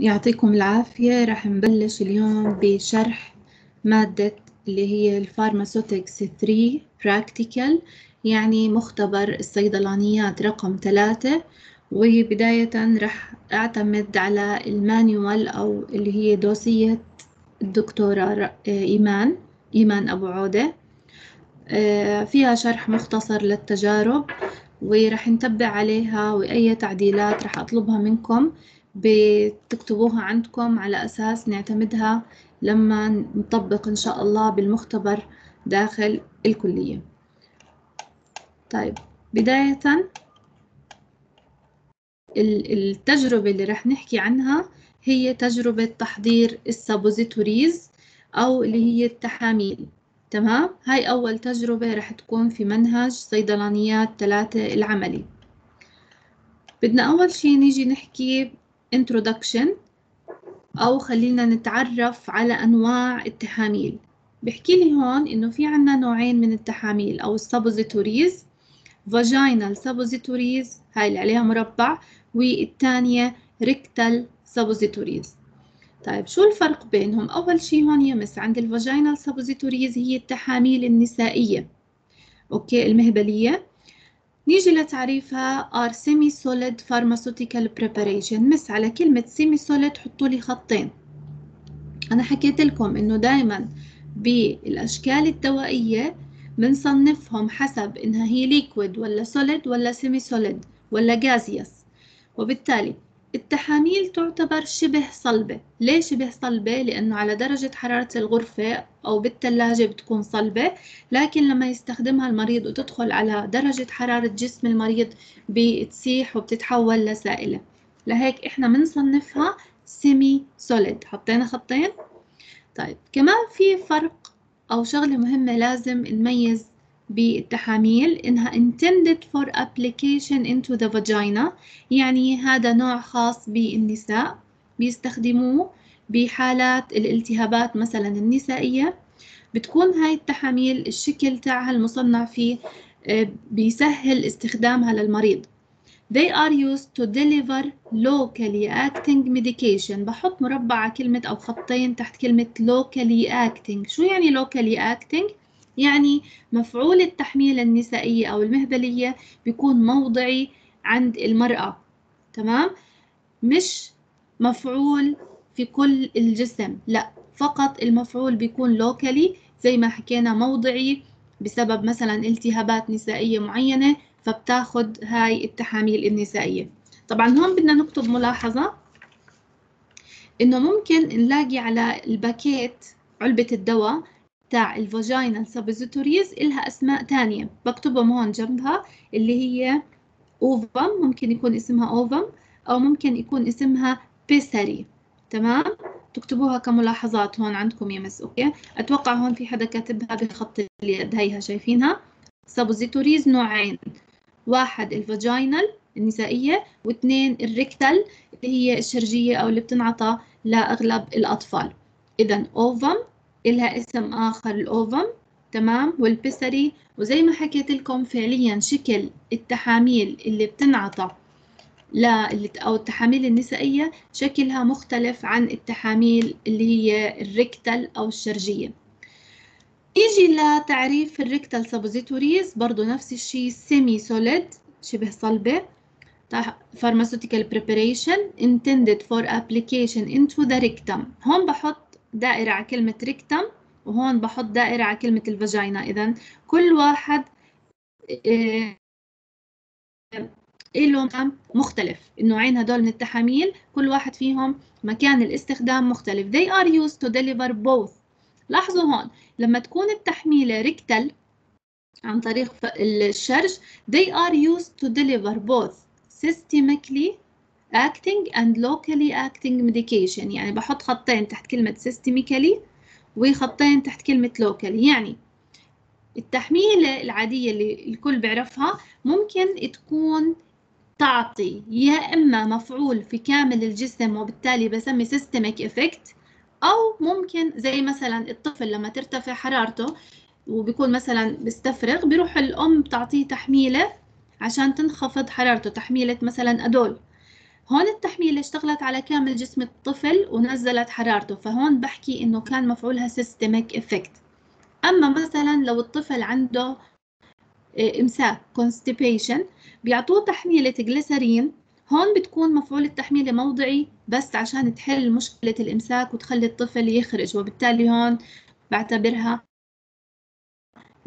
يعطيكم العافية. رح نبلش اليوم بشرح مادة اللي هي ال pharmaceutics 3 practical يعني مختبر الصيدلانيات رقم ثلاثة. وبداية رح أعتمد على ال manual أو اللي هي دوسية الدكتورة إيمان إيمان أبو عودة. آه، فيها شرح مختصر للتجارب ورح نتبع عليها وأي تعديلات رح أطلبها منكم. بتكتبوها عندكم على أساس نعتمدها لما نطبق إن شاء الله بالمختبر داخل الكلية. طيب بداية التجربة اللي رح نحكي عنها هي تجربة تحضير السابوزيتوريز أو اللي هي التحاميل. تمام؟ هاي أول تجربة رح تكون في منهج صيدلانيات ثلاثة العملي. بدنا أول شي نيجي نحكي introduction أو خلينا نتعرف على أنواع التحاميل. بحكي لي هون إنه في عنا نوعين من التحاميل أو ال suppositories vaginal suppositories هاي اللي عليها مربع والثانية rectal suppositories طيب شو الفرق بينهم؟ أول شيء هون يا مس عند ال vaginal suppositories هي التحاميل النسائية. أوكي المهبلية. نيجي لتعريفها are semi-solid pharmaceutical preparation. مس على كلمة semi-solid حطوا لي خطين. أنا حكيت لكم إنه دايما بالأشكال الدوائية بنصنفهم حسب إنها هي liquid ولا solid ولا semi-solid ولا gaseous. وبالتالي التحاميل تعتبر شبه صلبة. ليه شبه صلبة؟ لأنه على درجة حرارة الغرفة أو بالثلاجة بتكون صلبة لكن لما يستخدمها المريض وتدخل على درجة حرارة جسم المريض بتسيح وبتتحول لسائلة. لهيك إحنا بنصنفها سيمي سوليد حطينا خطين؟ طيب كمان في فرق أو شغلة مهمة لازم نميز بالتحاميل إنها intended for application into the vagina يعني هذا نوع خاص بالنساء بيستخدموه بحالات الالتهابات مثلا النسائية. بتكون هاي التحاميل الشكل تاعها المصنع فيه آه، بيسهل استخدامها للمريض. They are used to deliver locally acting medication. بحط مربع كلمة أو خطين تحت كلمة locally acting. شو يعني locally acting؟ يعني مفعول التحميل النسائية أو المهبلية بيكون موضعي عند المرأة تمام؟ مش مفعول في كل الجسم لا فقط المفعول بيكون locally زي ما حكينا موضعي بسبب مثلا التهابات نسائية معينة فبتاخد هاي التحاميل النسائية. طبعا هون بدنا نكتب ملاحظة إنه ممكن نلاقي على الباكيت علبة الدواء تاع ال vaginal suppositories إلها أسماء تانية. بكتبهم هون جنبها اللي هي ovum ممكن يكون اسمها ovum أو ممكن يكون اسمها pessary. تمام؟ تكتبوها كملاحظات هون عندكم يا مس okay؟ أتوقع هون في حدا كاتبها بخط اليد. هيها شايفينها؟ suppositories نوعين. واحد ال vaginal النسائية واثنين ال rectal اللي هي الشرجية أو اللي بتنعطى لأغلب الأطفال. إذا ovum إلها اسم آخر ال ovum تمام؟ وال pessary وزي ما حكيت لكم فعليا شكل التحاميل اللي بتنعطى لا أو التحاميل النسائية شكلها مختلف عن التحاميل اللي هي ال rectal أو الشرجية. نيجي لتعريف ال rectal suppositories برضو نفس الشيء semi solid شبه صلبة pharmaceutical preparation intended for application into the rectum. هون بحط دائرة على كلمة rectum وهون بحط دائرة على كلمة ال vagina. إذا كل واحد إيه له مختلف. النوعين هدول من التحاميل كل واحد فيهم مكان الاستخدام مختلف. They are used to deliver both. لاحظوا هون لما تكون التحميلة ريكتل عن طريق الشرج they are used to deliver both systemically acting and locally acting medication. يعني بحط خطين تحت كلمة systemically وخطين تحت كلمة locally. يعني التحميلة العادية اللي الكل بيعرفها ممكن تكون تعطي يا إما مفعول في كامل الجسم وبالتالي بسمي systemic effect أو ممكن زي مثلا الطفل لما ترتفع حرارته وبيكون مثلا بيستفرغ بيروح الأم بتعطيه تحميلة عشان تنخفض حرارته تحميلة مثلا أدول. هون التحميلة اشتغلت على كامل جسم الطفل ونزلت حرارته فهون بحكي إنه كان مفعولها systemic effect. أما مثلا لو الطفل عنده آه، إمساك constipation بيعطوه تحميلة جليسرين هون بتكون مفعول التحميلة موضعي بس عشان تحل مشكلة الإمساك وتخلي الطفل يخرج وبالتالي هون بعتبرها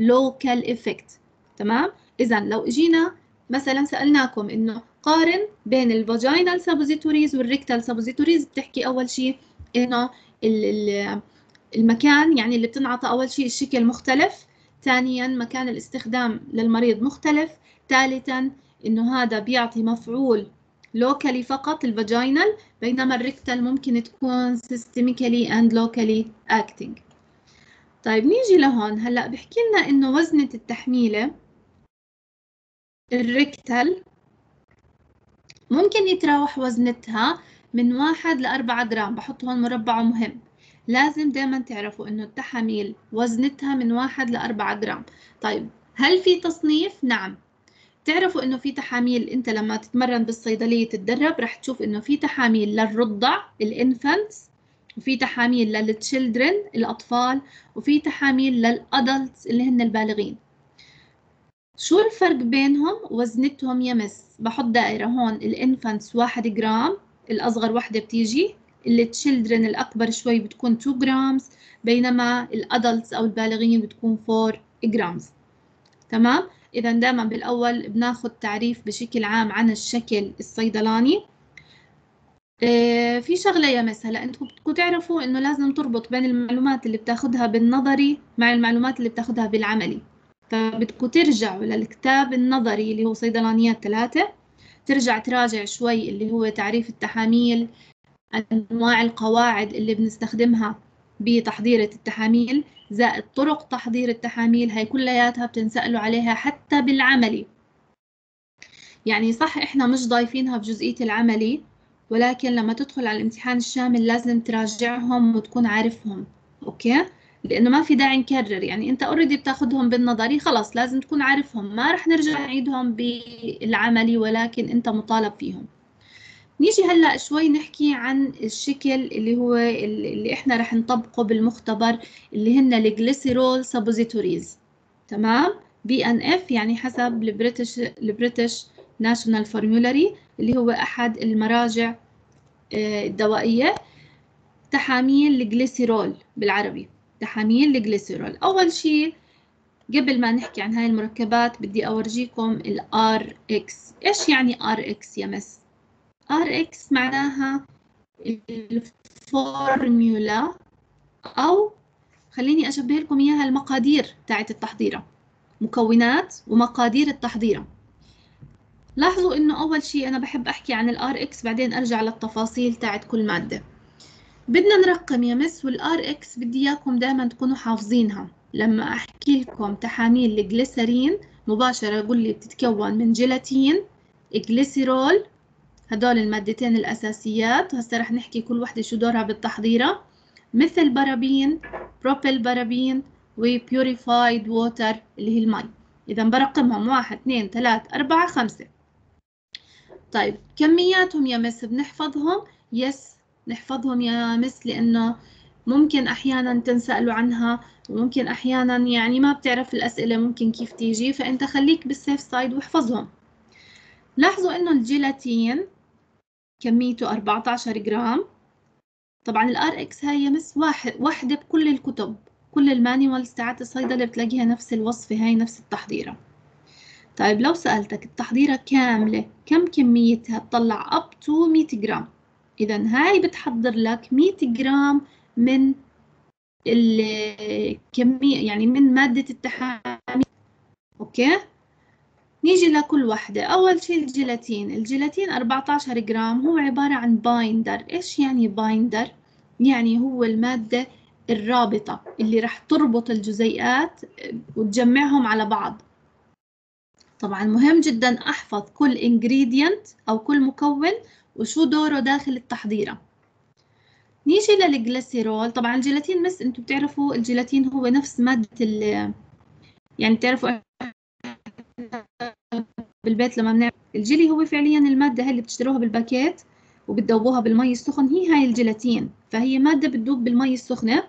local effect. تمام؟ إذا لو إجينا مثلا سألناكم إنه قارن بين ال vaginal suppositories وال rectal suppositories بتحكي أول شيء إنه المكان يعني اللي بتنعطى أول شيء الشكل مختلف. ثانيا مكان الاستخدام للمريض مختلف. ثالثا إنه هذا بيعطي مفعول locally فقط ال vaginal بينما ال rectal ممكن تكون systemically and locally acting. طيب نيجي لهون. هلأ بحكي لنا إنه وزنة التحميلة ال rectal ممكن يتراوح وزنتها من واحد لأربعة جرام. بحط هون مربع مهم. لازم دايما تعرفوا إنه التحاميل وزنتها من واحد لأربعة جرام. طيب هل في تصنيف؟ نعم. تعرفوا إنه في تحاميل أنت لما تتمرن بالصيدلية تتدرب رح تشوف إنه في تحاميل للرضع ال infants وفي تحاميل لل children الأطفال وفي تحاميل لل adults اللي هن البالغين. شو الفرق بينهم؟ وزنتهم يا مس بحط دائرة هون ال infants 1 جرام الأصغر وحدة بتيجي. ال children الأكبر شوي بتكون 2 grams بينما ال adults أو البالغين بتكون 4 grams تمام؟ إذا دائما بالأول بناخذ تعريف بشكل عام عن الشكل الصيدلاني. آه، في شغلة يا مس. هلا أنتم بدكم تعرفوا إنه لازم تربط بين المعلومات اللي بتاخذها بالنظري مع المعلومات اللي بتاخذها بالعملي. فبدكم ترجعوا للكتاب النظري اللي هو صيدلانيات ثلاثة. ترجع تراجع شوي اللي هو تعريف التحاميل أنواع القواعد اللي بنستخدمها بتحضيرة التحاميل زائد طرق تحضير التحاميل هي كلياتها بتنسألوا عليها حتى بالعملي. يعني صح إحنا مش ضايفينها بجزئية العملي ولكن لما تدخل على الامتحان الشامل لازم تراجعهم وتكون عارفهم. okay؟ لأنه ما في داعي نكرر. يعني أنت already بتاخذهم بالنظري خلاص لازم تكون عارفهم. ما رح نرجع نعيدهم بالعملي ولكن أنت مطالب فيهم. نيجي هلأ شوي نحكي عن الشكل اللي هو اللي إحنا رح نطبقه بالمختبر اللي هن ال glycerol suppositories تمام؟ BNF يعني حسب ال British ال British National Formulary اللي هو أحد المراجع آه، الدوائية. تحاميل الجليسيرول بالعربي. تحاميل الجليسيرول. أول شيء قبل ما نحكي عن هاي المركبات بدي أورجيكم ال Rx. إيش يعني Rx يا مس؟ Rx معناها الفورمولا أو خليني أشبه لكم إياها المقادير تاعت التحضيرة. مكونات ومقادير التحضيرة. لاحظوا إنه أول شيء أنا بحب أحكي عن ال Rx بعدين أرجع للتفاصيل تاعت كل مادة. بدنا نرقم يا مس وال Rx بدي إياكم دائما تكونوا حافظينها. لما أحكي لكم تحاميل الجليسرين مباشرة أقول لي بتتكون من جيلاتين جليسيرول هدول المادتين الأساسيات. هسه رح نحكي كل وحدة شو دورها بالتحضيرة. methyl paraben propyl paraben و purified water اللي هي المي. إذا برقمهم واحد اثنين ثلاث أربعة خمسة. طيب كمياتهم يا مس بنحفظهم؟ yes نحفظهم يا مس لأنه ممكن أحيانا تنسألوا عنها وممكن أحيانا يعني ما بتعرف الأسئلة ممكن كيف تيجي فأنت خليك بال safe side واحفظهم. لاحظوا إنه الجيلاتين كميته 14 جرام. طبعا ال Rx هاي مس واحد واحدة بكل الكتب كل ال manuals تاعت الصيدلة بتلاقيها نفس الوصفة هاي نفس التحضيرة. طيب لو سألتك التحضيرة كاملة كم كميتها؟ بتطلع up to 100 جرام. إذا هاي بتحضر لك 100 جرام من الكمية يعني من مادة التحاميل. أوكي؟ نيجي لكل وحدة أول شيء الجيلاتين. الجيلاتين 14 جرام. هو عبارة عن binder إيش يعني binder؟ يعني هو المادة الرابطة اللي راح تربط الجزيئات وتجمعهم على بعض. طبعا مهم جدا أحفظ كل ingredient أو كل مكون وشو دوره داخل التحضيرة. نيجي للجليسيرول طبعا الجيلاتين مس أنتم بتعرفوا الجيلاتين هو نفس مادة يعني بتعرفوا بالبيت لما بنعمل الجيلي هو فعليا المادة هي اللي بتشتروها بالباكيت وبتذوبوها بالمي السخن. هي هاي الجيلاتين. فهي مادة بتذوب بالمي السخنة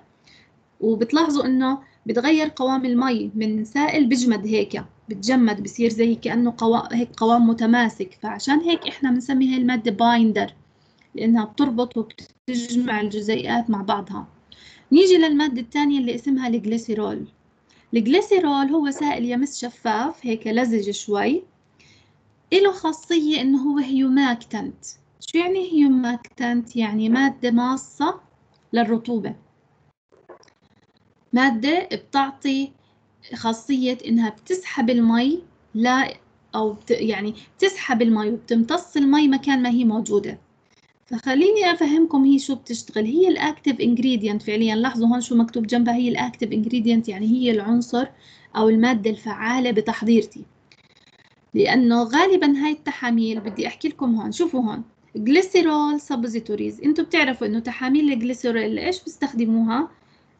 وبتلاحظوا إنه بتغير قوام المي من سائل بجمد هيك. بتجمد بصير زي كأنه قوام هيك قوام متماسك. فعشان هيك إحنا بنسمي هاي المادة binder لأنها بتربط وبتجمع الجزيئات مع بعضها. نيجي للمادة الثانية اللي اسمها الجليسيرول. الجليسيرول هو سائل يمس شفاف هيك لزج شوي. له خاصية إنه هو humectant شو يعني humectant؟ يعني مادة ماصة للرطوبة. مادة بتعطي خاصية إنها بتسحب المي لا أو بت يعني بتسحب المي وبتمتص المي مكان ما هي موجودة. فخليني أفهمكم هي شو بتشتغل. هي ال active ingredient فعليا لاحظوا هون شو مكتوب جنبها؟ هي ال active ingredient يعني هي العنصر أو المادة الفعالة بتحضيرتي. لأنه غالبا هاي التحاميل بدي أحكي لكم هون شوفوا هون. glycerol suppositories إنتوا بتعرفوا إنه تحاميل الجليسيرول إيش بيستخدموها؟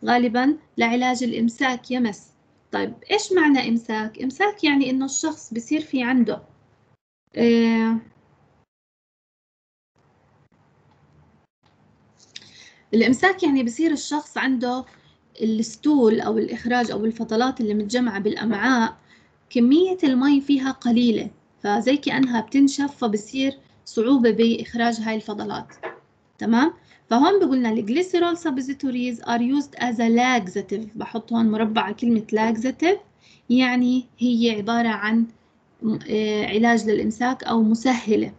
غالبا لعلاج الإمساك يمس طيب إيش معنى إمساك؟ إمساك يعني إنه الشخص بصير في عنده إيه الإمساك يعني بصير الشخص عنده ال stool أو الإخراج أو الفضلات اللي متجمعة بالأمعاء كمية المي فيها قليلة فزي كأنها بتنشف فبصير صعوبة بإخراج هاي الفضلات. تمام؟ فهون بقولنا ال glycerol suppositories used as a laxative. بحط هون مربع كلمة laxative يعني هي عبارة عن آه، علاج للإمساك أو مسهلة.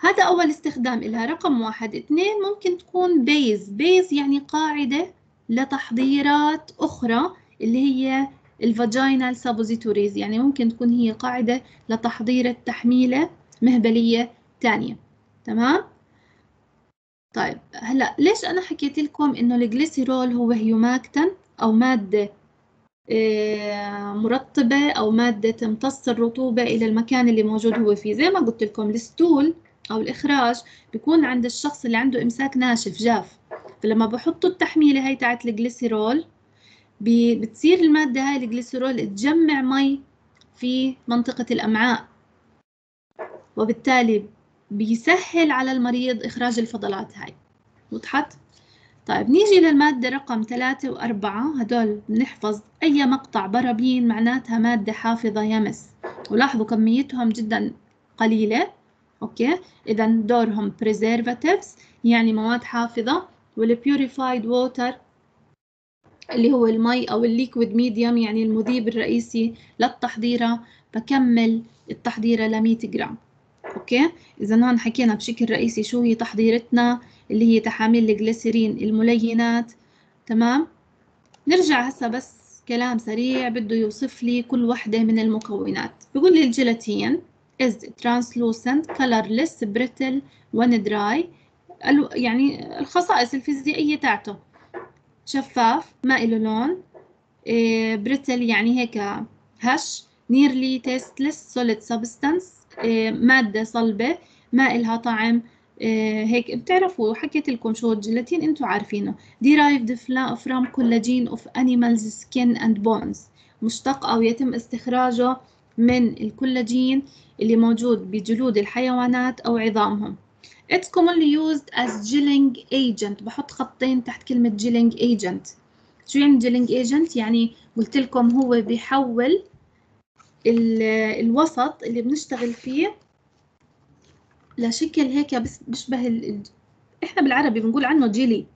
هذا أول استخدام لها رقم واحد. اثنين ممكن تكون base base يعني قاعدة لتحضيرات أخرى اللي هي ال vaginal suppositories يعني ممكن تكون هي قاعدة لتحضير التحميلة مهبلية ثانية تمام؟ طيب هلا ليش أنا حكيت لكم إنه الجليسيرول هو humectant أو مادة آه، مرطبة أو مادة تمتص الرطوبة إلى المكان اللي موجود هو فيه؟ زي ما قلت لكم ال stool أو الإخراج بيكون عند الشخص اللي عنده إمساك ناشف جاف. فلما بحطوا التحميلة هاي تاعت الجليسيرول بتصير المادة هاي الجليسيرول تجمع مي في منطقة الأمعاء. وبالتالي بيسهل على المريض إخراج الفضلات هاي. وضحت؟ طيب نيجي للمادة رقم ثلاثة وأربعة. هدول بنحفظ أي مقطع برابين معناتها مادة حافظة يمس ولاحظوا كميتهم جدا قليلة. أوكي؟ إذا دورهم preservatives يعني مواد حافظة وال purified water اللي هو المي أو ال liquid medium يعني المذيب الرئيسي للتحضيرة. بكمل التحضيرة ل 100 جرام. أوكي؟ إذا هون حكينا بشكل رئيسي شو هي تحضيرتنا اللي هي تحاميل الجليسرين الملينات. تمام؟ نرجع هسا بس كلام سريع بده يوصف لي كل وحدة من المكونات. بيقول لي الجيلاتين is translucent colorless brittle when dry. يعني الخصائص الفيزيائية تاعته. شفاف ما له لون بريتل يعني هيك هش tasteless solid substance. آه، مادة صلبة ما إلها طعم آه، هيك بتعرفوا حكيت لكم شو الجيلاتين أنتم عارفينه. Derived from collagen of animals skin and bones. مشتق أو يتم استخراجه من الكولاجين اللي موجود بجلود الحيوانات أو عظامهم. It's commonly used as gelling agent. بحط خطين تحت كلمة gelling agent. شو يعني gelling agent يعني قلت لكم هو بيحول الوسط اللي بنشتغل فيه لشكل هيك بيشبه ال... إحنا بالعربي بنقول عنه جيلي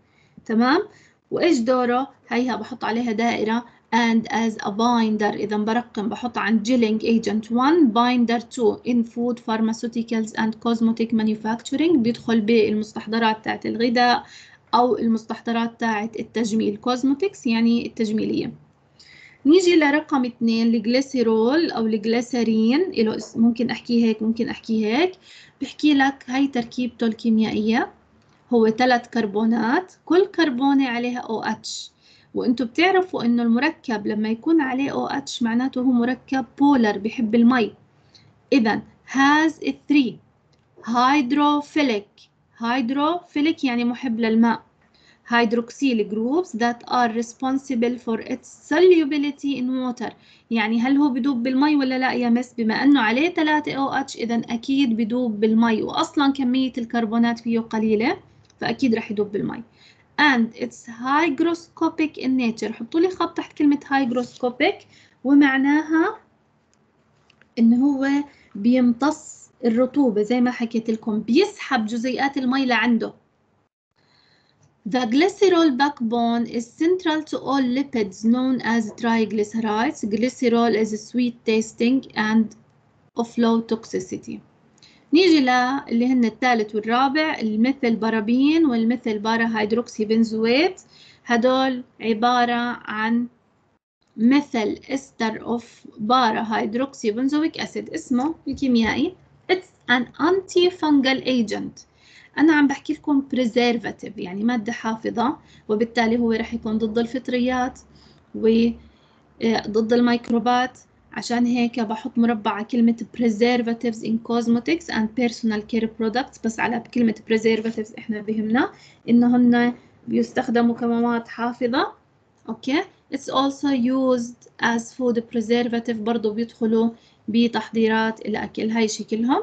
تمام؟ وإيش دوره؟ هيها بحط عليها دائرة and as a binder إذا برقم بحط عن gelling agent 1 binder 2 in food pharmaceuticals and cosmetic manufacturing بيدخل بالمستحضرات تاعت الغذاء أو المستحضرات تاعت التجميل cosmetics يعني التجميلية. نيجي لرقم اثنين الجليسيرول أو الجليسرين له ممكن احكيه هيك ممكن احكيه هيك. بحكي لك هاي تركيبته الكيميائيه هو ثلاث كربونات كل كربونة عليها OH وأنتم بتعرفوا إنه المركب لما يكون عليه OH معناته هو مركب polar بحب المي. اذا has 3 hydrophilic hydrophilic يعني محب للماء. Hydroxyl groups that are responsible for its solubility in water. يعني هل هو بدوب بالمي ولا لا؟ يا مس بما أنه عليه 3 OH اذا أكيد بدوب بالمي. واصلا كمية الكربونات فيه قليلة فأكيد رح يدوب بالمي. And it's hygroscopic in nature. حطوا لي خط تحت كلمة hygroscopic ومعناها انه هو بيمتص الرطوبة زي ما حكيت لكم بيسحب جزيئات المي لعنده. The glycerol backbone is central to all lipids known as triglycerides. Glycerol is sweet tasting and of low toxicity. نيجي اللي هن الثالث والرابع ال methyl paraben وال methyl para hydroxy benzoate هدول عبارة عن methyl ester of para hydroxy benzoic acid اسمه الكيميائي It's an antifungal agent أنا عم بحكي لكم preservative يعني مادة حافظة وبالتالي هو رح يكون ضد الفطريات وضد الميكروبات. عشان هيك بحط مربع على كلمة preservatives in cosmetics and personal care products بس على كلمة preservatives إحنا بهمنا إنهن بيستخدموا كمواد حافظة. أوكي؟ It's also used as food preservative برضو بيدخلوا بتحضيرات الأكل هاي شكلهم.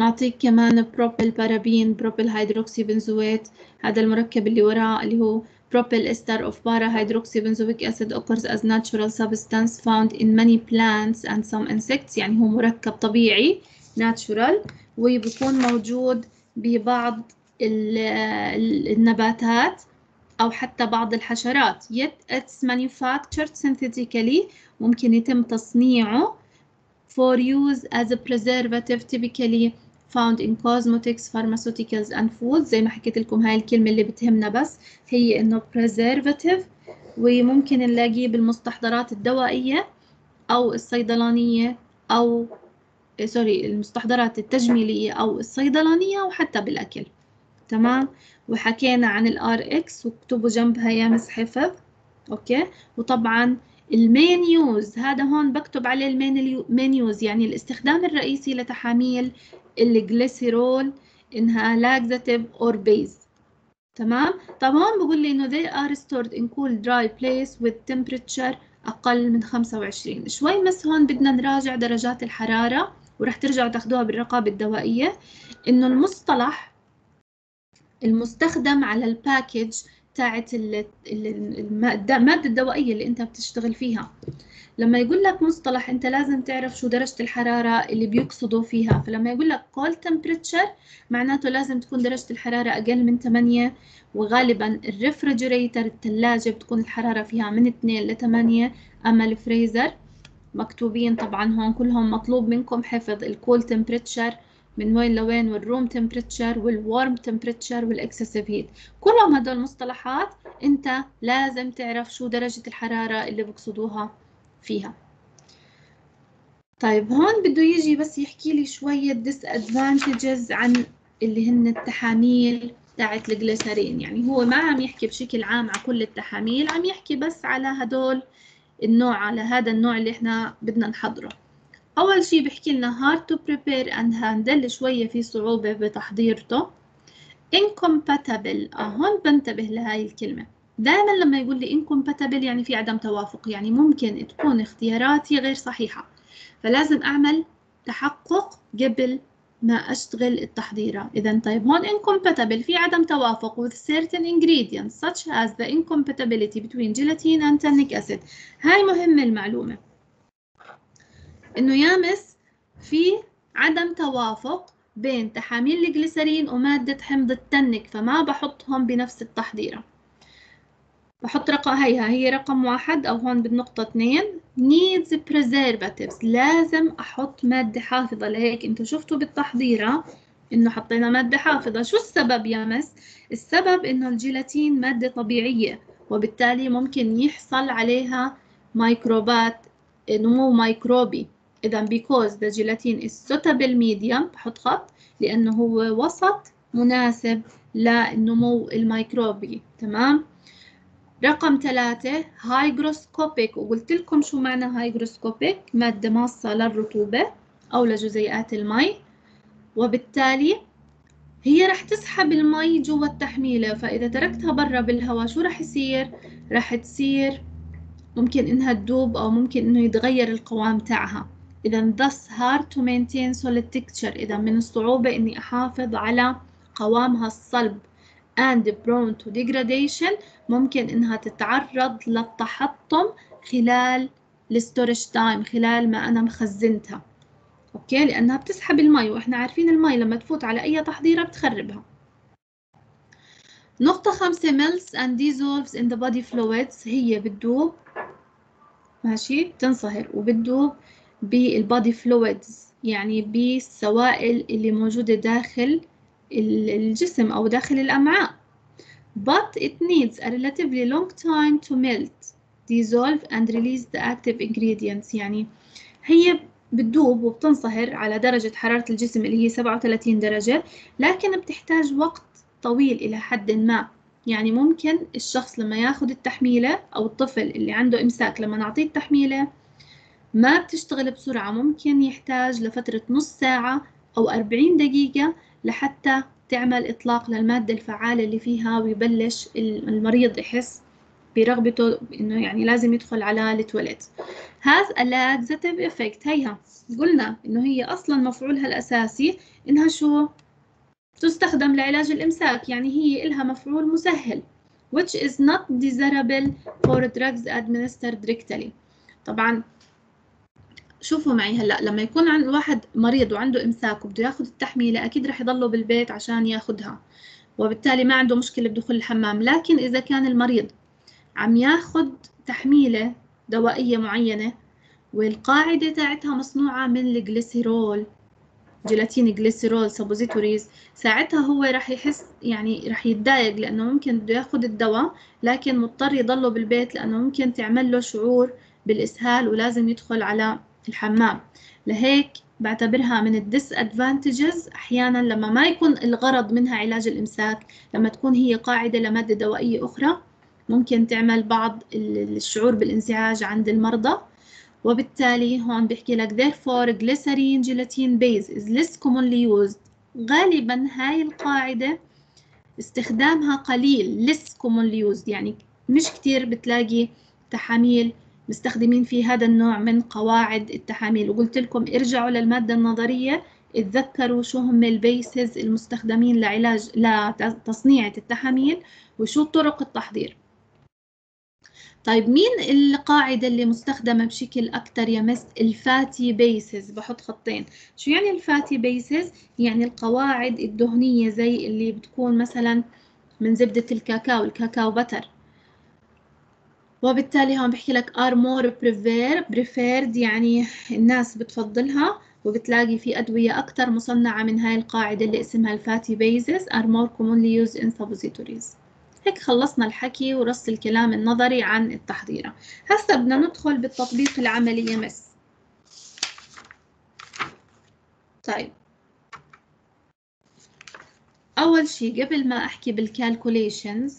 نعطيك كمان propyl paraben propyl hydroxy benzoate هذا المركب اللي وراه اللي هو propyl ester of para hydroxybenzoic acid occurs as natural substance found in many plants and some insects يعني هو مركب طبيعي natural وبيكون موجود ببعض النباتات أو حتى بعض الحشرات. yet it's manufactured synthetically ممكن يتم تصنيعه for use as a preservative typically. Found in cosmetics, pharmaceuticals and foods. زي ما حكيت لكم هاي الكلمة اللي بتهمنا بس هي إنه preservative وممكن نلاقيه بالمستحضرات الدوائية أو الصيدلانية أو سوري المستحضرات التجميلية أو الصيدلانية وحتى بالأكل. تمام؟ وحكينا عن ال Rx واكتبوا جنبها يا مس حفظ. أوكي؟ وطبعا ال main use هذا هون بكتب عليه ال main use يعني الاستخدام الرئيسي لتحاميل الجليسيرول إنها laxative or base تمام؟ طبعا بقول لي إنه they are stored in cool dry place with temperature أقل من 25 شوي بس هون بدنا نراجع درجات الحرارة ورح ترجعوا تاخدوها بالرقابة الدوائية. إنه المصطلح المستخدم على ال package تاعت المادة الدوائية اللي انت بتشتغل فيها. لما يقول لك مصطلح انت لازم تعرف شو درجة الحرارة اللي بيقصدوا فيها. فلما يقول لك cold temperature معناته لازم تكون درجة الحرارة أقل من 8 وغالبا ال refrigerator الثلاجة بتكون الحرارة فيها من 2 ل 8 أما الفريزر مكتوبين طبعا هون كلهم مطلوب منكم حفظ ال cold temperature من وين لوين وال room temperature وال warm temperature وال excessive heat كلهم هدول مصطلحات انت لازم تعرف شو درجة الحرارة اللي بقصدوها فيها. طيب هون بده يجي بس يحكي لي شوية disadvantages عن اللي هن التحاميل تاعت الجليسرين يعني هو ما عم يحكي بشكل عام على كل التحاميل عم يحكي بس على هدول النوع على هذا النوع اللي إحنا بدنا نحضره. أول شي بحكي لنا hard to prepare and handle شوية في صعوبة بتحضيرته. Incompatible. آه هون بنتبه لهاي الكلمة. دائما لما يقول لي incompatible يعني في عدم توافق يعني ممكن تكون اختياراتي غير صحيحة. فلازم أعمل تحقق قبل ما أشتغل التحضيرة. إذا طيب هون incompatible في عدم توافق with certain ingredients such as the incompatibility between gelatin and tannic acid. هاي مهمة المعلومة. إنه يامس في عدم توافق بين تحاميل الجليسرين ومادة حمض التنك فما بحطهم بنفس التحضيرة بحط رقم هيها هي رقم واحد أو هون بالنقطة اثنين. Needs preservatives. لازم أحط مادة حافظة. لهيك أنتوا شفتوا بالتحضيرة إنه حطينا مادة حافظة. شو السبب يا مس؟ السبب إنه الجيلاتين مادة طبيعية وبالتالي ممكن يحصل عليها ميكروبات نمو ميكروبي. إذا because the gelatin is suitable medium بحط خط لأنه هو وسط مناسب للنمو الميكروبي. تمام؟ رقم ثلاثة hygroscopic وقلت لكم شو معنى hygroscopic مادة ماصة للرطوبة أو لجزيئات المي. وبالتالي هي رح تسحب المي جوا التحميلة. فإذا تركتها برا بالهواء شو رح يصير؟ رح تصير ممكن إنها تدوب أو ممكن إنه يتغير القوام تاعها. إذا thus hard to maintain solid texture. إذا من الصعوبة إني أحافظ على قوامها الصلب and prone to degradation. ممكن إنها تتعرض للتحطم خلال ال storage time خلال ما أنا مخزنتها. أوكي؟ لأنها بتسحب المي وإحنا عارفين المي لما تفوت على أي تحضيرة بتخربها. نقطة خمسة melts and dissolves in the body fluids. هي بتدوب. ماشي؟ بتنصهر وبتدوب بال body fluids يعني بالسوائل اللي موجودة داخل الجسم أو داخل الأمعاء. But it needs a relatively long time to melt dissolve and release the active ingredients. يعني هي بتدوب وبتنصهر على درجة حرارة الجسم اللي هي 37 درجة لكن بتحتاج وقت طويل إلى حد ما. يعني ممكن الشخص لما ياخد التحميلة أو الطفل اللي عنده إمساك لما نعطيه التحميلة ما بتشتغل بسرعة ممكن يحتاج لفترة نص ساعة أو 40 دقيقة لحتى تعمل إطلاق للمادة الفعالة اللي فيها ويبلش المريض يحس برغبته إنه يعني لازم يدخل على التواليت. Has a laxative هيها قلنا إنه هي أصلا مفعولها الأساسي إنها شو؟ تستخدم لعلاج الإمساك يعني هي إلها مفعول مسهل which is not desirable for drugs administered rectally. طبعا شوفوا معي هلأ لما يكون عند واحد مريض وعنده إمساك وبده ياخذ التحميلة أكيد رح يضله بالبيت عشان ياخذها وبالتالي ما عنده مشكلة بدخول الحمام. لكن إذا كان المريض عم ياخذ تحميلة دوائية معينة والقاعدة تاعتها مصنوعة من الجليسيرول جيلاتين glycerol suppositories ساعتها هو رح يحس يعني رح يتضايق لأنه ممكن بده ياخذ الدواء لكن مضطر يضله بالبيت لأنه ممكن تعمل له شعور بالإسهال ولازم يدخل على الحمام. لهيك بعتبرها من ال disadvantages أحيانا لما ما يكون الغرض منها علاج الإمساك لما تكون هي قاعدة لمادة دوائية أخرى ممكن تعمل بعض الشعور بالإنزعاج عند المرضى. وبالتالي هون بيحكي لك therefore glycerine gelatin base is less commonly used. غالبا هاي القاعدة استخدامها قليل less commonly used. يعني مش كتير بتلاقي تحاميل مستخدمين في هذا النوع من قواعد التحاميل. وقلت لكم ارجعوا للمادة النظرية اتذكروا شو هم ال bases المستخدمين لعلاج لتصنيع التحاميل وشو طرق التحضير. طيب مين القاعدة اللي مستخدمة بشكل أكتر يا مس؟ ال fatty bases. بحط خطين. شو يعني ال fatty bases؟ يعني القواعد الدهنية زي اللي بتكون مثلا من زبدة الكاكاو ال cacao butter. وبالتالي هون بحكي لك are more prefer preferred يعني الناس بتفضلها. وبتلاقي في أدوية أكثر مصنعة من هاي القاعدة اللي اسمها ال fatty bases are more commonly used in suppositories. هيك خلصنا الحكي ورص الكلام النظري عن التحضيرة هسا بدنا ندخل بالتطبيق العملي مس طيب. أول شي قبل ما أحكي بال calculations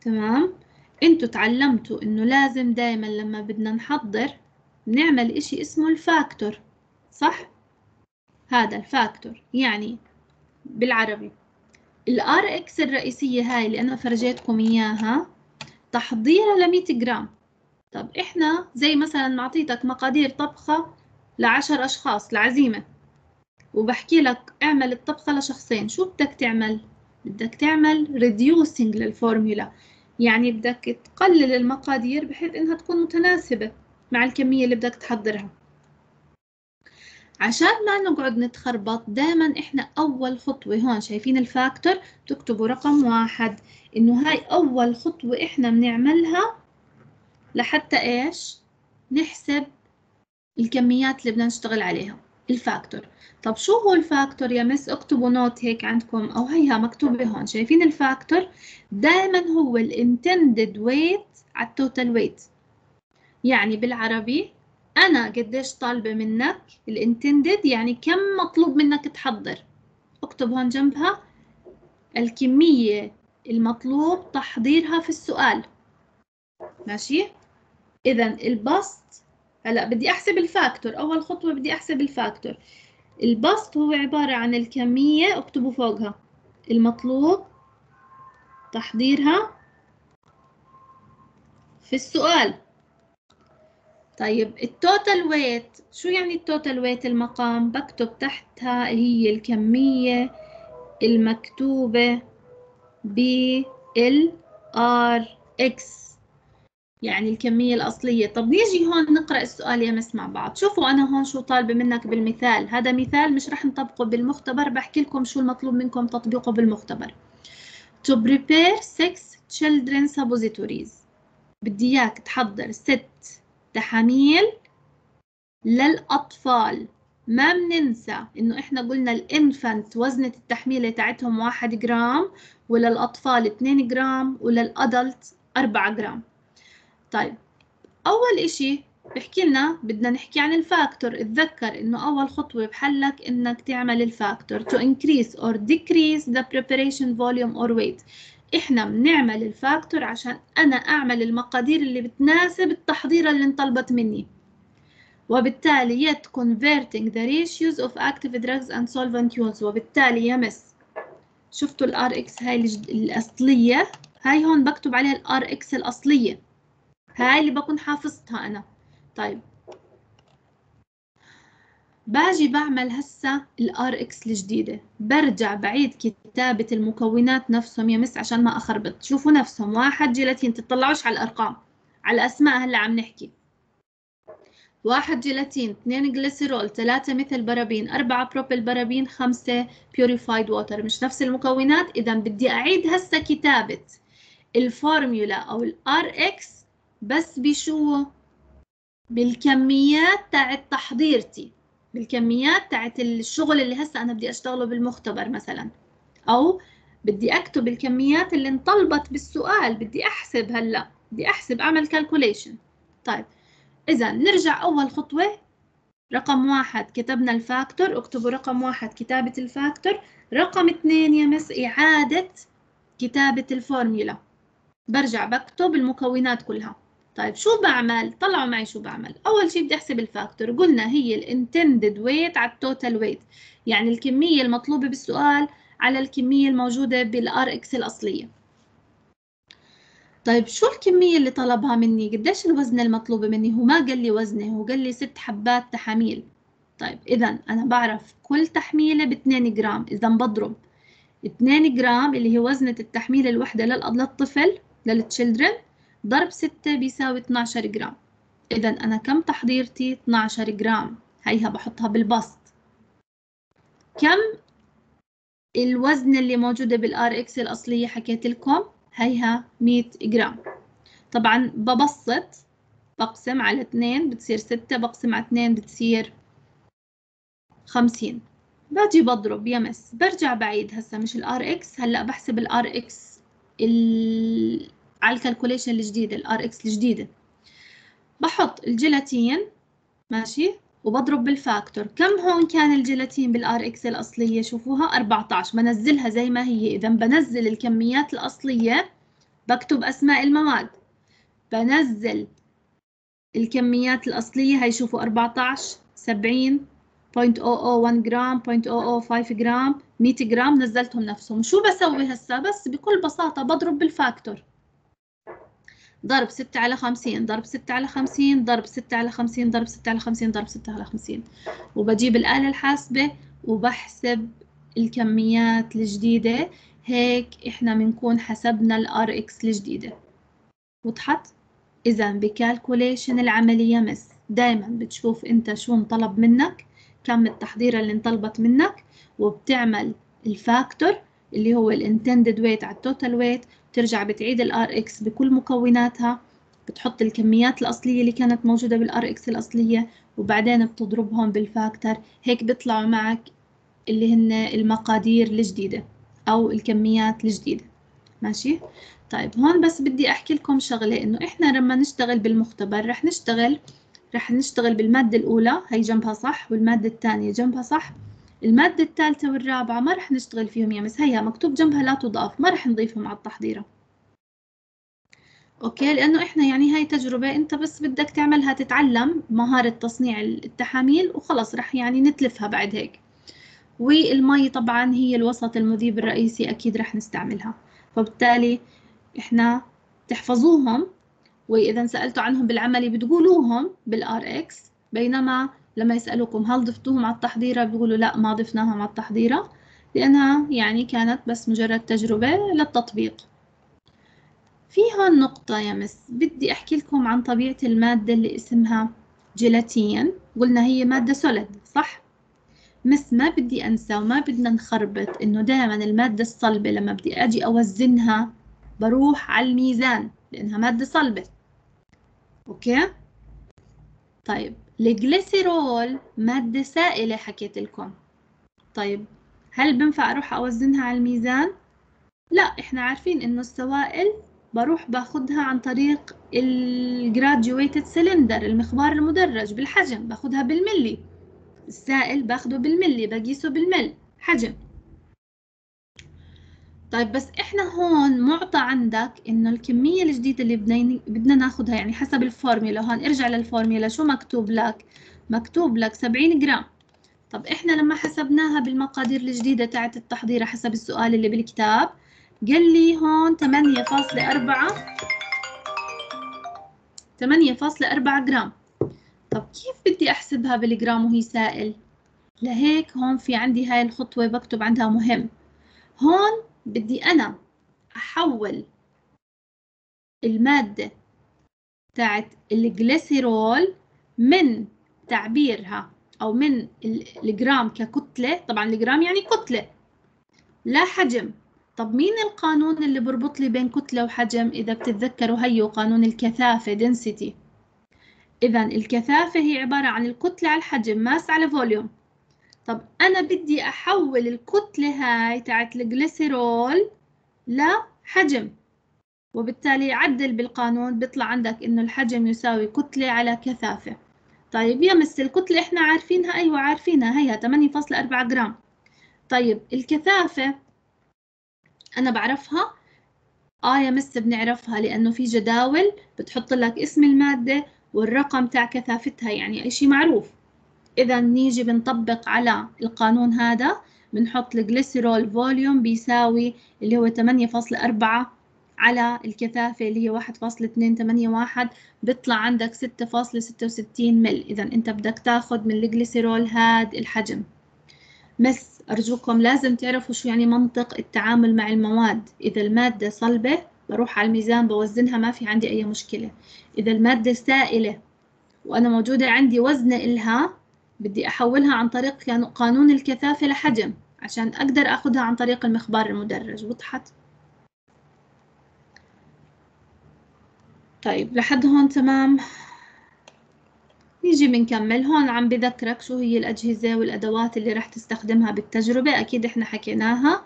تمام؟ أنتوا تعلمتوا انه لازم دايما لما بدنا نحضر نعمل إشي اسمه ال factor صح؟ هذا ال factor يعني بالعربي ال Rx الرئيسية هاي اللي أنا فرجيتكم إياها تحضيرها ل 100 جرام طب إحنا زي مثلا معطيتك مقادير طبخة لعشر أشخاص لعزيمة وبحكي لك اعمل الطبخة لشخصين شو بدك تعمل؟ بدك تعمل reducing للفورمولا يعني بدك تقلل المقادير بحيث إنها تكون متناسبة مع الكمية اللي بدك تحضرها. عشان ما نقعد نتخربط دائما إحنا أول خطوة هون شايفين ال factor تكتبوا رقم واحد. إنه هاي أول خطوة إحنا بنعملها لحتى إيش؟ نحسب الكميات اللي بدنا نشتغل عليها ال factor. طب شو هو ال factor يا مس اكتبوا note هيك عندكم؟ أو هيها مكتوبة هون شايفين ال factor؟ دائما هو ال intended weight على ال total weight يعني بالعربي أنا قديش طالبة منك ال intended يعني كم مطلوب منك تحضر؟ أكتب هون جنبها. الكمية المطلوب تحضيرها في السؤال. ماشي؟ اذا البسط هلأ بدي أحسب ال factor. أول خطوة بدي أحسب ال factor. البسط هو عبارة عن الكمية اكتبوا فوقها. المطلوب تحضيرها في السؤال. طيب ال total weight شو يعني ال total weight المقام؟ بكتب تحتها هي الكمية المكتوبة بال RX يعني الكمية الأصلية. طب نيجي هون نقرأ السؤال يا مس مع بعض. شوفوا أنا هون شو طالبة منك بالمثال. هذا مثال مش رح نطبقه بالمختبر بحكي لكم شو المطلوب منكم تطبيقه بالمختبر. To prepare six children suppositories. بدي إياك تحضر ست تحاميل للأطفال. ما بننسى إنه إحنا قلنا ال infant وزنة التحميلة تاعتهم واحد جرام وللأطفال 2 جرام ولل adult 4 جرام. طيب أول إشي بحكي لنا بدنا نحكي عن ال factor. اتذكر إنه أول خطوة بحلك إنك تعمل ال factor to increase or decrease the preparation volume or weight. إحنا بنعمل ال factor عشان أنا أعمل المقادير اللي بتناسب التحضير اللي انطلبت مني. وبالتالي yet converting the ratios of active drugs and solvent use وبالتالي يمس شفتوا ال RX هاي الأصلية؟ هاي هون بكتب عليها ال RX الأصلية. هاي اللي بكون حافظتها أنا. طيب. باجي بعمل هسا ال RX الجديدة. برجع بعيد كتابة المكونات نفسهم يا مس عشان ما أخربط. شوفوا نفسهم واحد gelatin تطلعوش على الأرقام. على الأسماء هلا عم نحكي. واحد gelatin اثنين جليسيرول ثلاثة methyl paraben أربعة propyl paraben خمسة purified water مش نفس المكونات؟ إذا بدي أعيد هسه كتابة الفورميولا أو ال RX بس بشو؟ بالكميات تاعت تحضيرتي بالكميات تاعت الشغل اللي هسه أنا بدي أشتغله بالمختبر مثلا. أو بدي أكتب الكميات اللي انطلبت بالسؤال بدي أحسب هلأ بدي أحسب أعمل calculation طيب إذا نرجع أول خطوة. رقم واحد كتبنا ال factor. اكتبوا رقم واحد كتابة ال factor. رقم اثنين يا مس إعادة كتابة الفورميولا برجع بكتب المكونات كلها. طيب شو بعمل؟ طلعوا معي شو بعمل. أول شيء بدي أحسب ال factor. قلنا هي ال intended weight على ال total weight يعني الكمية المطلوبة بالسؤال على الكمية الموجودة بال RX الأصلية. طيب شو الكمية اللي طلبها مني؟ قديش الوزن المطلوبة مني؟ هو ما قال لي وزنة هو قال لي ست حبات تحاميل. طيب إذا أنا بعرف كل تحميلة ب 2 جرام. إذا بضرب 2 جرام اللي هي وزنة التحميلة الوحدة للطفل لل children ضرب 6 بيساوي 12 جرام. إذا أنا كم تحضيرتي 12 جرام؟ هيها بحطها بالبسط. كم الوزن اللي موجودة بال RX الأصلية حكيت لكم؟ هيها 100 جرام. طبعا ببسط بقسم على 2 بتصير 6 بقسم على 2 بتصير 50 باجي بضرب يمس برجع بعيد هسا مش ال RX هلأ بحسب ال RX. على ال calculation الجديدة ال RX الجديدة. بحط ال gelatin ماشي؟ وبضرب بال factor. كم هون كان ال gelatin بال RX الأصلية؟ شوفوها 14 بنزلها زي ما هي. إذا بنزل الكميات الأصلية بكتب أسماء المواد. بنزل الكميات الأصلية. هي شوفوا 14 70 0.001 جرام 0.005 جرام 100 جرام نزلتهم نفسهم. شو بسوي هسا؟ بس بكل بساطة بضرب بال factor. ضرب 6 على 50 ضرب 6 على 50 ضرب 6 على 50 ضرب 6 على 50 ضرب 6 على 50 وبجيب الآلة الحاسبة وبحسب الكميات الجديدة. هيك إحنا بنكون حسبنا ال RX الجديدة. وضحت؟ إذا ب calculation العملية مس. دايما بتشوف أنت شو انطلب منك كم التحضير اللي انطلبت منك وبتعمل ال factor اللي هو ال intended weight على ال total weight ترجع بتعيد ال RX بكل مكوناتها بتحط الكميات الأصلية اللي كانت موجودة بال RX الأصلية وبعدين بتضربهم بال factor. هيك بيطلعوا معك اللي هن المقادير الجديدة أو الكميات الجديدة. ماشي؟ طيب هون بس بدي أحكي لكم شغلة إنه إحنا لما نشتغل بالمختبر رح نشتغل رح نشتغل بالمادة الأولى هي جنبها صح والمادة الثانية جنبها صح. المادة الثالثة والرابعة ما رح نشتغل فيهم يا مس. هيها مكتوب جنبها لا تضاف. ما رح نضيفهم على التحضيرة okay لأنه إحنا يعني هاي تجربة أنت بس بدك تعملها تتعلم مهارة تصنيع التحاميل وخلص رح يعني نتلفها بعد هيك. والمي طبعا هي الوسط المذيب الرئيسي أكيد رح نستعملها. فبالتالي إحنا تحفظوهم وإذا سألتوا عنهم بالعملي بتقولوهم بال RX بينما لما يسألوكم هل ضفتوهم على التحضيرة بتقولوا لا ما ضفناهم على التحضيرة لأنها يعني كانت بس مجرد تجربة للتطبيق في هون نقطة يا مس بدي أحكي لكم عن طبيعة المادة اللي اسمها جيلاتين قلنا هي مادة سوليد صح؟ مس ما بدي أنسى وما بدنا نخربط إنه دائما المادة الصلبة لما بدي أجي أوزنها بروح على الميزان لأنها مادة صلبة okay؟ طيب الجليسيرول مادة سائلة حكيت لكم. طيب هل بنفع أروح أوزنها على الميزان؟ لا إحنا عارفين إنه السوائل بروح باخدها عن طريق ال graduated cylinder المخبار المدرج بالحجم باخدها بالملي. السائل باخده بالملي بقيسه بالمل حجم. طيب بس إحنا هون معطى عندك إنه الكمية الجديدة اللي بدنا بدنا ناخدها يعني حسب الفورميلا. هون ارجع للفورميلا شو مكتوب لك؟ مكتوب لك 70 جرام. طب إحنا لما حسبناها بالمقادير الجديدة تاعت التحضير حسب السؤال اللي بالكتاب قال لي هون 8.4 8.4 جرام. طب كيف بدي أحسبها بالجرام وهي سائل؟ لهيك هون في عندي هاي الخطوة بكتب عندها مهم. هون بدي أنا أحول المادة تاعت الجليسيرول من تعبيرها أو من الجرام ككتلة. طبعا الجرام يعني كتلة. لا حجم. طب مين القانون اللي بربط لي بين كتلة وحجم؟ إذا بتتذكروا هيو قانون الكثافة density. إذا الكثافة هي عبارة عن الكتلة على الحجم mass على volume طب أنا بدي أحول الكتلة هاي تاعت الجليسيرول لحجم وبالتالي عدل بالقانون بيطلع عندك إنه الحجم يساوي كتلة على كثافة. طيب يا مس الكتلة إحنا عارفينها؟ أيوة عارفينها هيها 8.4 جرام. طيب الكثافة أنا بعرفها؟ آه يا مس بنعرفها لأنه في جداول بتحط لك اسم المادة والرقم تاع كثافتها يعني أي شيء معروف. إذا نيجي بنطبق على القانون هذا بنحط ال glycerol volume بيساوي اللي هو 8.4 على الكثافة اللي هي 1.281 بيطلع عندك 6.66 مل. إذا أنت بدك تاخد من الجليسيرول هاد الحجم. بس أرجوكم لازم تعرفوا شو يعني منطق التعامل مع المواد. إذا المادة صلبة بروح على الميزان بوزنها ما في عندي أي مشكلة. إذا المادة سائلة وأنا موجودة عندي وزن إلها بدي أحولها عن طريق قانون الكثافة لحجم عشان أقدر أخذها عن طريق المخبار المدرج. وضحت؟ طيب لحد هون تمام. نيجي بنكمل. هون عم بذكرك شو هي الأجهزة والأدوات اللي رح تستخدمها بالتجربة. أكيد إحنا حكيناها.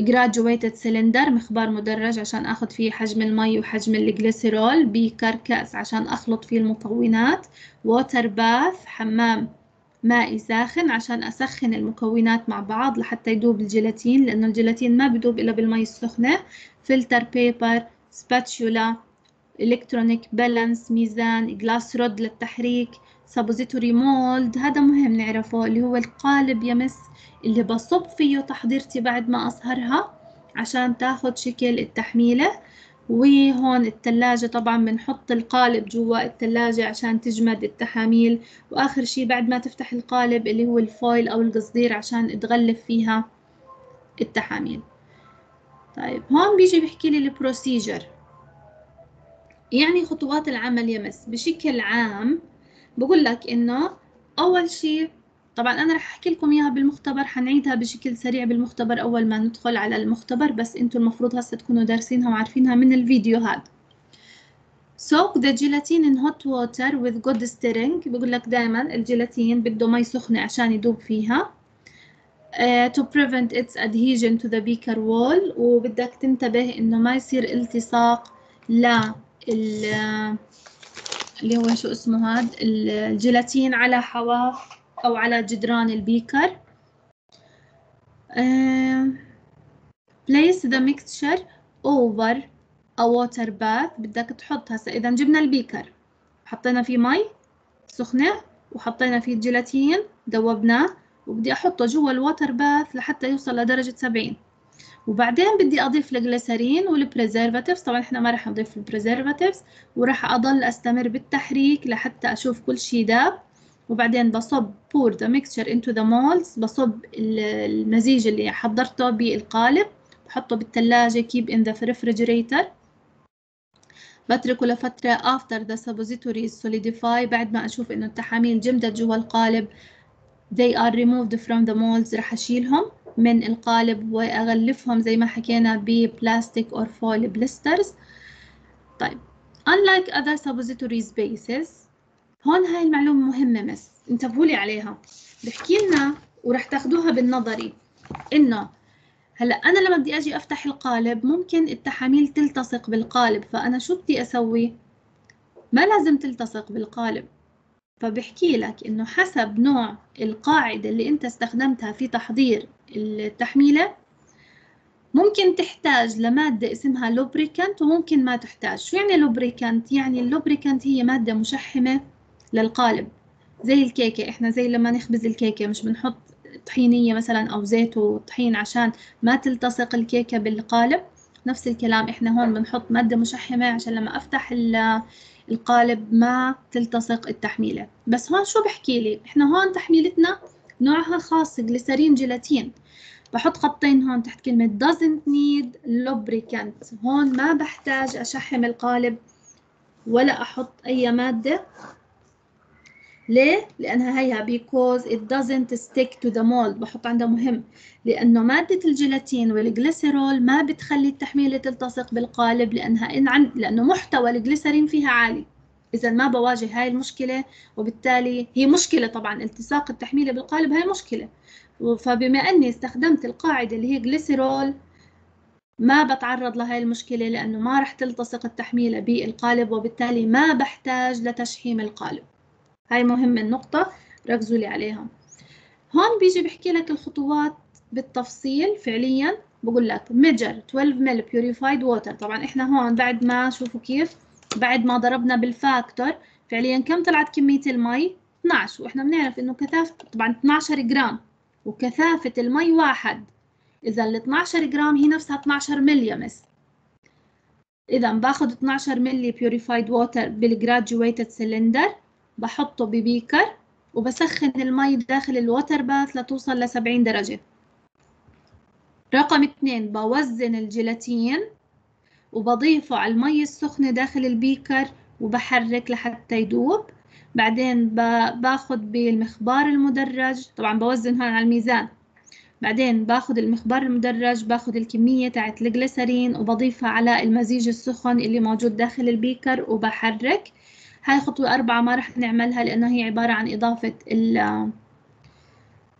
graduated cylinder مخبار مدرج عشان أخذ فيه حجم المي وحجم الجليسيرول. بيكر كأس عشان أخلط فيه المكونات. water bath حمام مائي ساخن عشان أسخن المكونات مع بعض لحتى يدوب الجيلاتين لأنه الجيلاتين ما بدوب إلا بالمي السخنة. filter paper spatula electronic balance ميزان glass rod للتحريك suppository mold هذا مهم نعرفه اللي هو القالب يا miss اللي بصب فيه تحضيرتي بعد ما أصهرها عشان تاخد شكل التحميلة. وهون الثلاجة طبعا بنحط القالب جوا الثلاجة عشان تجمد التحاميل. وآخر شي بعد ما تفتح القالب اللي هو ال foil أو القصدير عشان تغلف فيها التحاميل. طيب هون بيجي بيحكي لي ال procedure. يعني خطوات العمل يا miss بشكل عام بقول لك إنه أول شي طبعا أنا رح أحكي لكم إياها بالمختبر حنعيدها بشكل سريع بالمختبر أول ما ندخل على المختبر بس أنتم المفروض هسه تكونوا دارسينها وعارفينها من الفيديو هذا. Soak the gelatin in hot water with good stirring. بقول لك دائما الجيلاتين بده مي سخنة عشان يدوب فيها. Uh, to prevent its adhesion to the beaker wall. وبدك تنتبه إنه ما يصير التصاق ل اللي هو شو اسمه هاد الجيلاتين على حواف أو على جدران البيكر. place the mixture over a water bath. بدك تحط هسا إذا جبنا ال beaker حطينا فيه مي سخنة وحطينا فيه الجيلاتين ذوبناه وبدي أحطه جوا ال water bath لحتى يوصل لدرجة 70 وبعدين بدي أضيف الجليسرين وال preservatives طبعا إحنا ما راح نضيف ال preservatives وراح أضل أستمر بالتحريك لحتى أشوف كل شيء داب. وبعدين بصب pour the mixture into the molds بصب المزيج اللي حضرته بالقالب بحطه بالتلاجة keep in the refrigerator. بتركه لفترة after the suppository solidify بعد ما أشوف إنه التحاميل جمدت جوا القالب they are removed from the molds رح أشيلهم من القالب وأغلفهم زي ما حكينا ببلاستيك أو foil blisters طيب unlike other suppository bases هون هاي المعلومة مهمة miss انتبهوا لي عليها. بحكي لنا ورح تاخدوها بالنظري. إنه هلا أنا لما بدي أجي أفتح القالب ممكن التحاميل تلتصق بالقالب فأنا شو بدي أسوي؟ ما لازم تلتصق بالقالب. فبحكي لك إنه حسب نوع القاعدة اللي أنت استخدمتها في تحضير التحميلة ممكن تحتاج لمادة اسمها lubricant وممكن ما تحتاج. شو يعني lubricant؟ يعني ال lubricant هي مادة مشحمة. للقالب. زي الكيكة إحنا زي لما نخبز الكيكة مش بنحط طحينية مثلا أو زيت وطحين عشان ما تلتصق الكيكة بالقالب؟ نفس الكلام إحنا هون بنحط مادة مشحمة عشان لما أفتح القالب ما تلتصق التحميلة. بس هون شو بحكي لي؟ إحنا هون تحميلتنا نوعها خاص جليسرين جيلاتين بحط خطين هون تحت كلمة doesn't need lubricant. هون ما بحتاج أشحم القالب ولا أحط أي مادة ليه؟ لأنها هيها because it doesn't stick to the mold. بحط عندها مهم. لأنه مادة الجيلاتين والجليسيرول ما بتخلي التحميلة تلتصق بالقالب لأنها إن عن لأنه محتوى الجليسرين فيها عالي. إذا ما بواجه هاي المشكلة وبالتالي هي مشكلة طبعا. التصاق التحميلة بالقالب هاي مشكلة. فبما أني استخدمت القاعدة اللي هي جليسيرول ما بتعرض لهي المشكلة لأنه ما رح تلتصق التحميلة بالقالب وبالتالي ما بحتاج لتشحيم القالب. هاي مهمة النقطة ركزوا لي عليها. هون بيجي بحكي لك الخطوات بالتفصيل فعليا. بقول لك measure 12 مل purified water. طبعا إحنا هون بعد ما شوفوا كيف بعد ما ضربنا بال factor فعليا كم طلعت كمية المي؟ 12 وإحنا بنعرف إنه كثافة طبعا 12 جرام. وكثافة المي واحد. إذا ال 12 جرام هي نفسها 12 ملي مس إذا باخذ 12 ملي purified water بالgraduated cylinder. بحطه ببيكر وبسخن المي داخل الوتر باث لتوصل ل 70 درجة. رقم اثنين بوزن الجيلاتين وبضيفه على المي السخنة داخل البيكر وبحرك لحتى يدوب. بعدين باخد بالمخبار المدرج طبعا بوزن هون على الميزان. بعدين باخد المخبار المدرج باخد الكمية تاعت الجليسرين وبضيفها على المزيج السخن اللي موجود داخل ال beaker وبحرك. هاي خطوة أربعة ما رح نعملها لأنها هي عبارة عن إضافة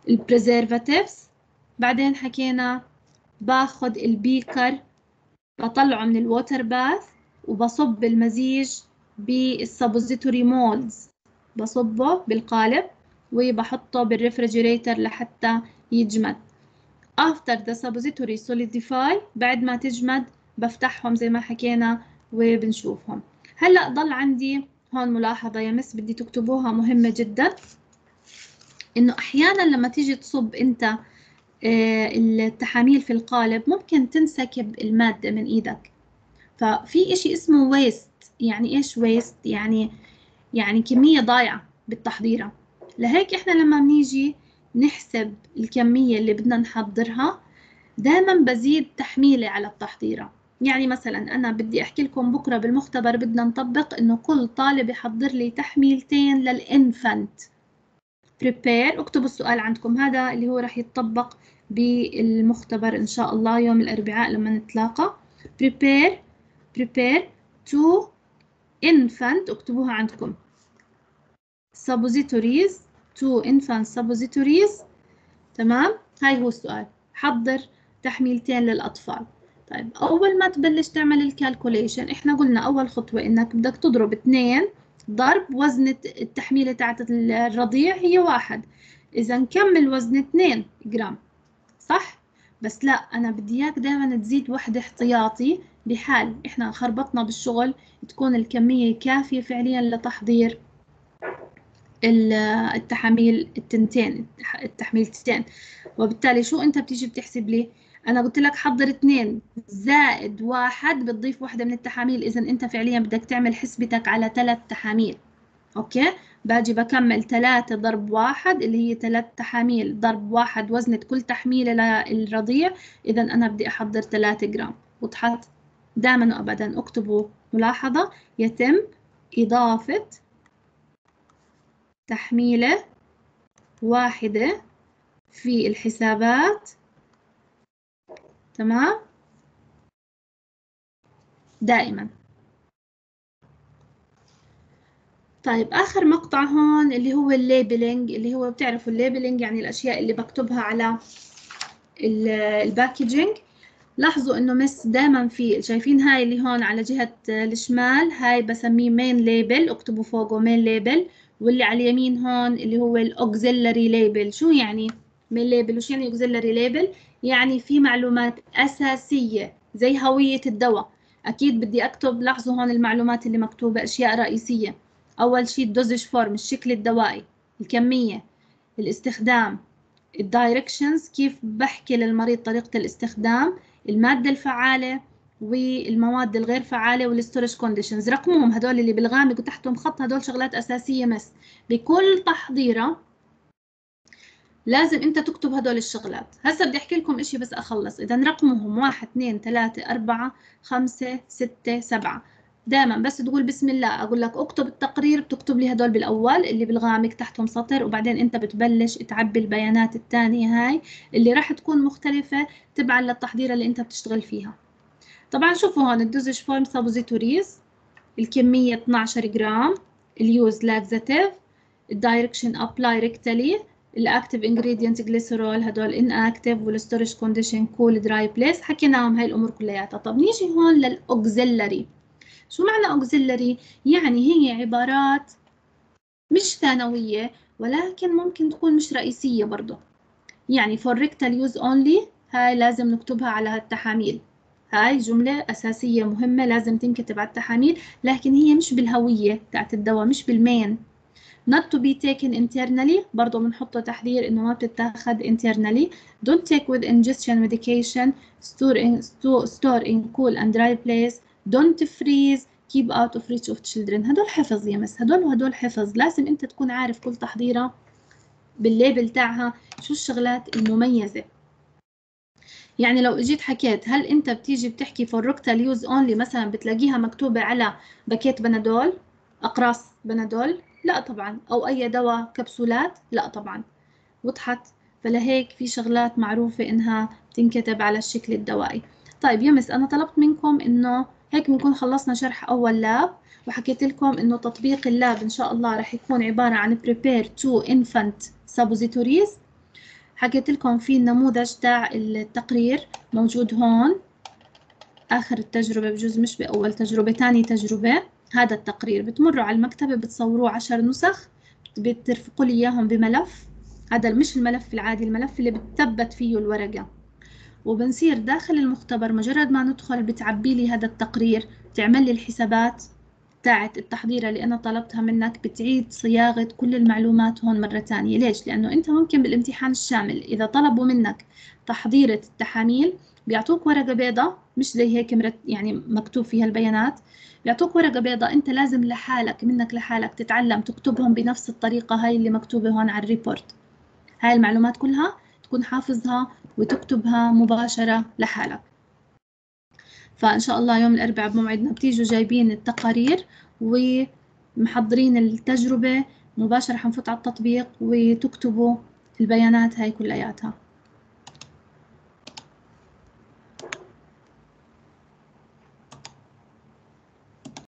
ال preservatives بعدين حكينا باخد ال beaker بطلعه من ال water bath وبصب المزيج بال suppository molds بصبه بالقالب وبحطه بال refrigerator لحتى يجمد. After the suppository solidify بعد ما تجمد بفتحهم زي ما حكينا وبنشوفهم. هلأ ضل عندي هون ملاحظة يا miss بدي تكتبوها مهمة جدا. إنه أحيانا لما تيجي تصب أنت آه، التحاميل في القالب ممكن تنسكب المادة من إيدك. ففي إشي اسمه ويست يعني إيش ويست يعني يعني كمية ضايعة بالتحضيرة لهيك إحنا لما بنيجي نحسب الكمية اللي بدنا نحضرها دائما بزيد تحميلة على التحضيرة يعني مثلا أنا بدي أحكي لكم بكرة بالمختبر بدنا نطبق إنه كل طالب يحضر لي تحميلتين للإنفنت. Prepare. اكتبوا السؤال عندكم هذا اللي هو راح يتطبق بالمختبر إن شاء الله يوم الأربعاء لما نتلاقى. Prepare. Prepare to infant. اكتبوها عندكم. Suppositories. To infant suppositories. تمام؟ هاي هو السؤال. حضر تحميلتين للأطفال. طيب أول ما تبلش تعمل الكالكوليشن إحنا قلنا أول خطوة إنك بدك تضرب اثنين ضرب وزن التحميلة تاعت الرضيع هي واحد. إذا نكمل وزن اثنين جرام صح؟ بس لا أنا بدي إياك دائما تزيد وحدة احتياطي بحال إحنا خربطنا بالشغل تكون الكمية كافية فعليا لتحضير التحاميل التنتين التحميلتين وبالتالي شو أنت بتيجي بتحسب لي؟ أنا قلت لك حضر اثنين زائد واحد بتضيف واحدة من التحاميل. اذا أنت فعليا بدك تعمل حسبتك على ثلاث تحاميل. أوكي؟ باجي بكمل ثلاثة ضرب واحد اللي هي ثلاث تحاميل. ضرب واحد وزنة كل تحميلة للرضيع اذا أنا بدي أحضر ثلاثة جرام. وضحت دائما وابدا. اكتبوا ملاحظة. يتم إضافة تحميلة واحدة في الحسابات. تمام؟ دائما. طيب آخر مقطع هون اللي هو ال labeling اللي هو بتعرفوا ال labeling يعني الأشياء اللي بكتبها على ال packaging. لاحظوا إنه miss دائما في شايفين هاي اللي هون على جهة الشمال؟ هاي بسميه main label اكتبوا فوقه main label واللي على اليمين هون اللي هو ال auxiliary label شو يعني؟ main label وش يعني auxiliary label يعني في معلومات أساسية زي هوية الدواء. أكيد بدي أكتب لاحظوا هون المعلومات اللي مكتوبة أشياء رئيسية. أول شيء ال dosage form الشكل الدوائي الكمية الاستخدام ال directions كيف بحكي للمريض طريقة الاستخدام المادة الفعالة والمواد الغير فعالة وال storage conditions رقمهم هدول اللي بالغامق وتحتهم خط هدول شغلات أساسية must بكل تحضيره لازم انت تكتب هدول الشغلات. هسه بدي احكي لكم إشي بس أخلص. إذا رقمهم واحد اثنين ثلاثة أربعة خمسة ستة سبعة. دائما بس تقول بسم الله. أقول لك اكتب التقرير بتكتب لي هدول بالأول اللي بالغامق تحتهم سطر وبعدين انت بتبلش تعبي البيانات الثانية هاي اللي راح تكون مختلفة تبعا للتحضيره اللي انت بتشتغل فيها. طبعا شوفوا هون ال dosage form suppositories الكمية 12 جرام ال use laxative ال direction apply rectally ال active ingredient glycerol هدول inactive وال storage condition cool dry place حكيناهم هاي الأمور كلياتها. طب نيجي هون لل auxiliary شو معنى auxiliary يعني هي عبارات مش ثانوية ولكن ممكن تكون مش رئيسية برضه يعني for rectal use only هاي لازم نكتبها على هالتحاميل هاي جملة أساسية مهمة لازم تنكتب على التحاميل لكن هي مش بالهوية تاعت الدواء مش بال main. Not to be taken internally. برضو بنحطه تحذير إنه ما بتتاخد internally. Don't take with ingestion medication. Store in, store in cool and dry place. Don't freeze. Keep out of reach of children. هدول حفظ يا مس. هدول وهدول حفظ. لازم أنت تكون عارف كل تحضيرة بال label تاعها. شو الشغلات المميزة؟ يعني لو اجيت حكيت هل أنت بتيجي بتحكي for rectal use only مثلا بتلاقيها مكتوبة على باكيت بنادول أقراص بنادول. لا طبعا. أو أي دواء كبسولات؟ لا طبعا. وضحت. فلهيك في شغلات معروفة إنها تنكتب على الشكل الدوائي. طيب يمس أنا طلبت منكم إنه هيك بنكون خلصنا شرح أول لاب وحكيت لكم إنه تطبيق اللاب إن شاء الله رح يكون عبارة عن prepare to infant suppositories. حكيت لكم في النموذج تاع التقرير موجود هون. آخر التجربة بجوز مش بأول تجربة تاني تجربة. هذا التقرير. بتمروا على المكتبة بتصوروه عشر نسخ بترفقوا لي إياهم بملف. هذا مش الملف العادي الملف اللي بتثبت فيه الورقة. وبنصير داخل المختبر مجرد ما ندخل بتعبي لي هذا التقرير تعمل لي الحسابات تاعت التحضير اللي أنا طلبتها منك. بتعيد صياغة كل المعلومات هون مرة تانية. ليش؟ لأنه أنت ممكن بالامتحان الشامل إذا طلبوا منك تحضيرة التحاميل بيعطوك ورقة بيضة مش زي هيك يعني مكتوب فيها البيانات. بيعطوك ورقة بيضة أنت لازم لحالك منك لحالك تتعلم تكتبهم بنفس الطريقة هاي اللي مكتوبة هون على الريبورت. هاي المعلومات كلها تكون حافظها وتكتبها مباشرة لحالك. فإن شاء الله يوم الأربعاء بموعدنا بتيجوا جايبين التقارير ومحضرين التجربة مباشرة حنفوت على التطبيق وتكتبوا البيانات هاي كلياتها.